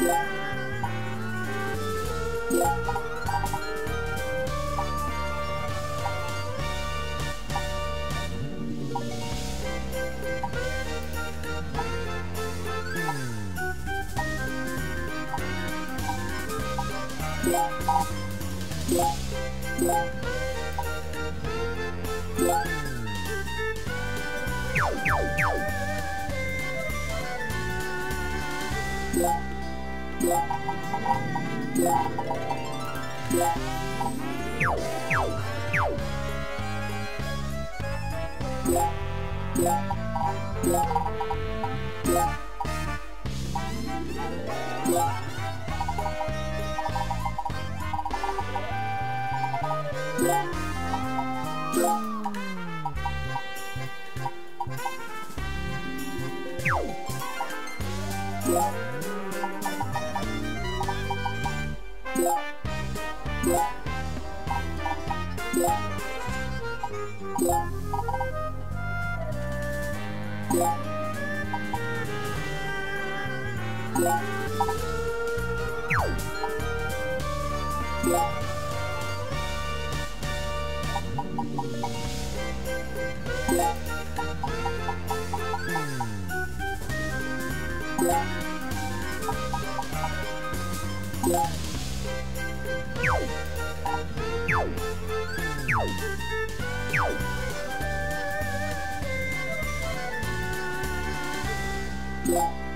Yeah. Yeah. Yeah. Yeah.